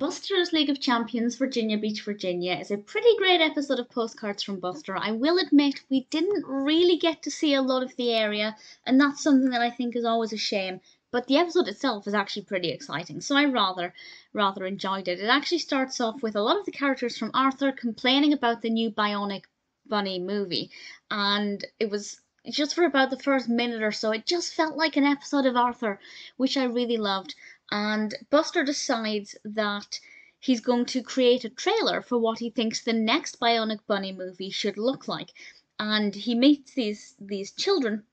Buster's League of Champions Virginia Beach, Virginia is a pretty great episode of Postcards from Buster. I will admit we didn't really get to see a lot of the area, and that's something that I think is always a shame. But the episode itself is actually pretty exciting, so I rather rather enjoyed it. It actually starts off with a lot of the characters from Arthur complaining about the new Bionic Bunny movie, and it was just for about the first minute or so, it just felt like an episode of Arthur, which I really loved and Buster decides that he's going to create a trailer for what he thinks the next Bionic Bunny movie should look like. And he meets these these children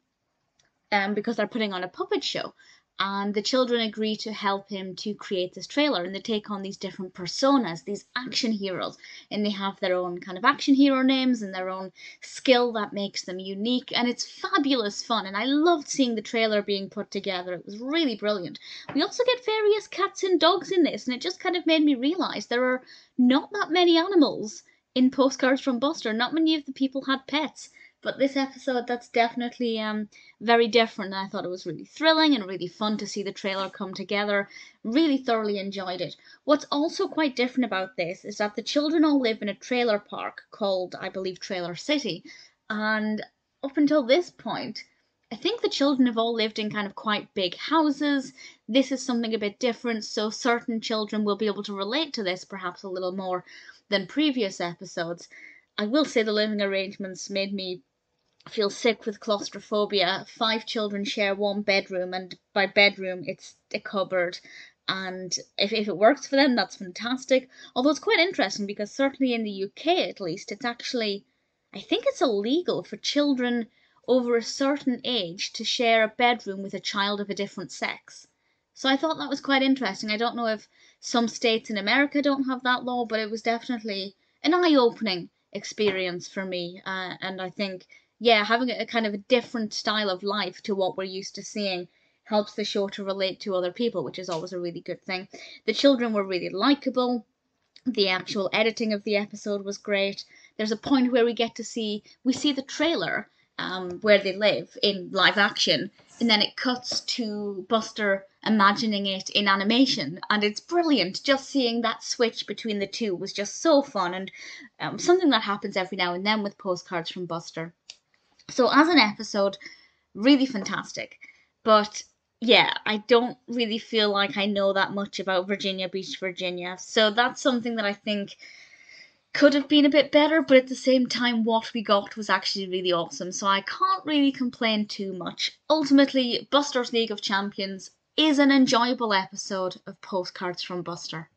um, because they're putting on a puppet show and the children agree to help him to create this trailer and they take on these different personas these action heroes and they have their own kind of action hero names and their own skill that makes them unique and it's fabulous fun and i loved seeing the trailer being put together. It was really brilliant. We also get various cats and dogs in this and it just kind of made me realize there are not that many animals in postcards from buster. Not many of the people had pets but this episode, that's definitely um, very different. I thought it was really thrilling and really fun to see the trailer come together. Really thoroughly enjoyed it. What's also quite different about this is that the children all live in a trailer park called, I believe, Trailer City. And up until this point, I think the children have all lived in kind of quite big houses. This is something a bit different, so certain children will be able to relate to this perhaps a little more than previous episodes. I will say the living arrangements made me feel sick with claustrophobia. Five children share one bedroom, and by bedroom, it's a cupboard. And if, if it works for them, that's fantastic. Although it's quite interesting because, certainly in the UK at least, it's actually, I think it's illegal for children over a certain age to share a bedroom with a child of a different sex. So I thought that was quite interesting. I don't know if some states in America don't have that law, but it was definitely an eye opening experience for me. Uh, and I think, yeah, having a, kind of a different style of life to what we're used to seeing helps the show to relate to other people, which is always a really good thing. The children were really likable. The actual editing of the episode was great. There's a point where we get to see we see the trailer um, where they live in live action, and then it cuts to Buster imagining it in animation, and it's brilliant. Just seeing that switch between the two was just so fun, and um, something that happens every now and then with postcards from Buster. So, as an episode, really fantastic, but yeah, I don't really feel like I know that much about Virginia Beach, Virginia. So that's something that I think could have been a bit better, but at the same time, what we got was actually really awesome, so I can't really complain too much. Ultimately, Buster's League of Champions is an enjoyable episode of Postcards from Buster.